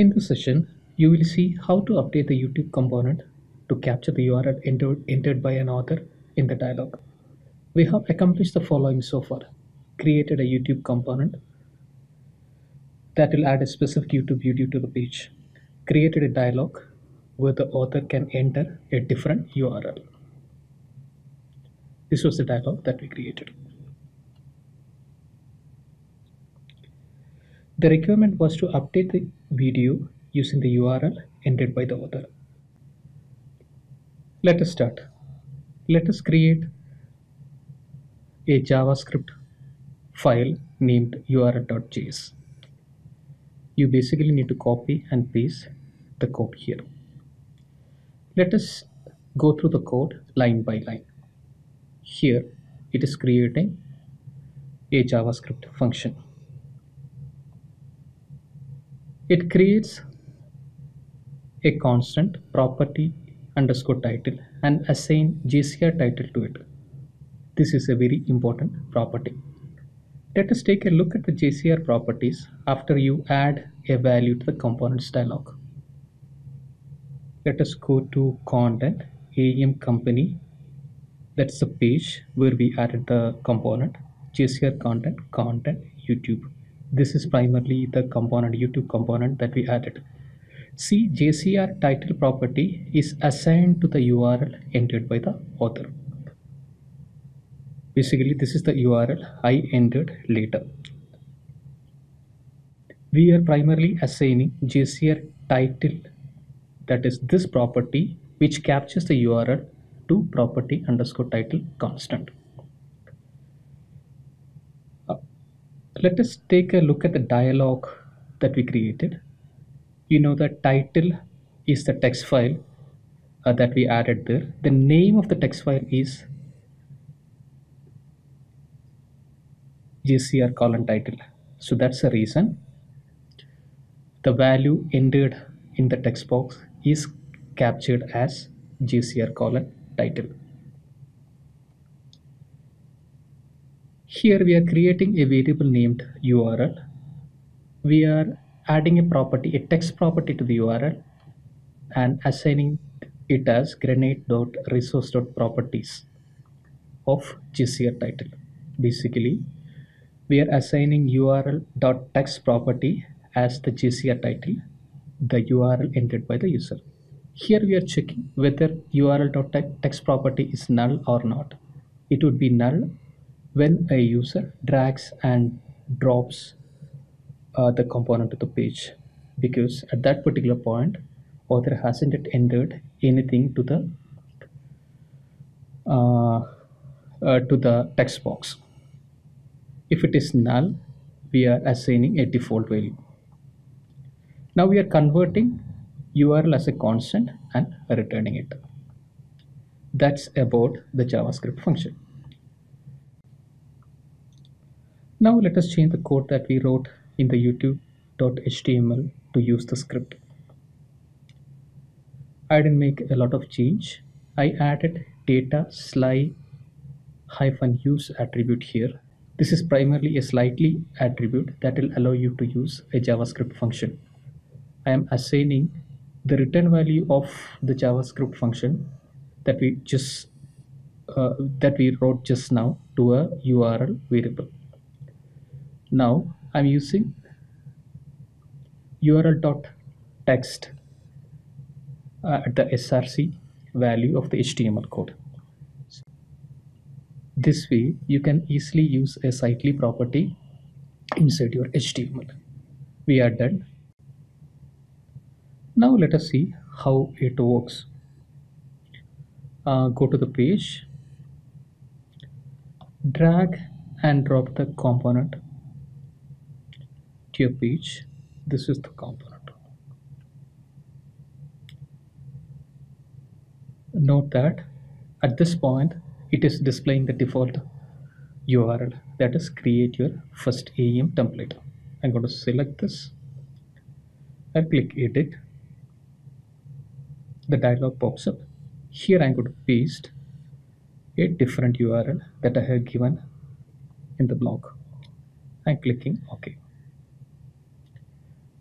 In this session, you will see how to update the YouTube component to capture the URL entered, entered by an author in the dialog. We have accomplished the following so far. Created a YouTube component that will add a specific YouTube video to the page. Created a dialog where the author can enter a different URL. This was the dialog that we created. The requirement was to update the video using the URL entered by the author. Let us start. Let us create a JavaScript file named url.js. You basically need to copy and paste the code here. Let us go through the code line by line. Here it is creating a JavaScript function. It creates a constant property underscore title and assign JCR title to it. This is a very important property. Let us take a look at the JCR properties after you add a value to the components dialog. Let us go to content, AM company. That's the page where we added the component, JCR content, content, YouTube. This is primarily the component, YouTube component that we added. See, JCR title property is assigned to the URL entered by the author. Basically this is the URL I entered later. We are primarily assigning JCR title that is this property which captures the URL to property underscore title constant let us take a look at the dialog that we created you know the title is the text file uh, that we added there the name of the text file is JCR colon title. So that's the reason the value entered in the text box is captured as JCR colon title. Here we are creating a variable named URL. We are adding a property, a text property to the URL and assigning it as granite.resource.properties of JCR title. Basically, we are assigning url.text property as the JCR title, the URL entered by the user. Here we are checking whether url.text property is null or not. It would be null when a user drags and drops uh, the component to the page because at that particular point author hasn't entered anything to the uh, uh, to the text box if it is null, we are assigning a default value. Now we are converting URL as a constant and returning it. That's about the JavaScript function. Now let us change the code that we wrote in the youtube.html to use the script. I didn't make a lot of change. I added data sly hyphen use attribute here this is primarily a Sightly attribute that will allow you to use a JavaScript function. I am assigning the return value of the JavaScript function that we just uh, that we wrote just now to a URL variable. Now I'm using url.text uh, at the src value of the HTML code. This way, you can easily use a sightly property inside your HTML. We are done. Now let us see how it works. Uh, go to the page, drag and drop the component your page. This is the component. Note that at this point it is displaying the default URL that is create your first AEM template. I'm going to select this and click edit. The dialog pops up. Here I'm going to paste a different URL that I have given in the blog. I'm clicking OK.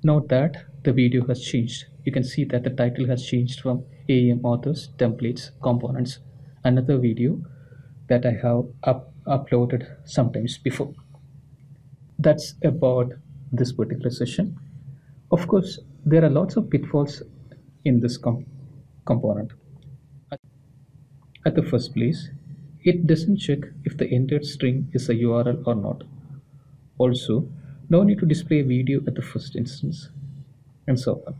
Note that the video has changed. You can see that the title has changed from AEM authors, templates, components, another video that I have up- uploaded sometimes before. That's about this particular session. Of course, there are lots of pitfalls in this com- component. At the first place, it doesn't check if the entered string is a URL or not. Also, no need to display a video at the first instance, and so on.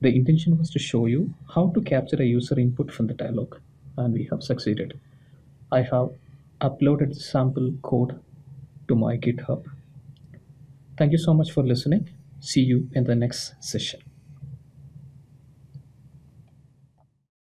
The intention was to show you how to capture a user input from the dialog, and we have succeeded. I have uploaded sample code to my GitHub. Thank you so much for listening. See you in the next session.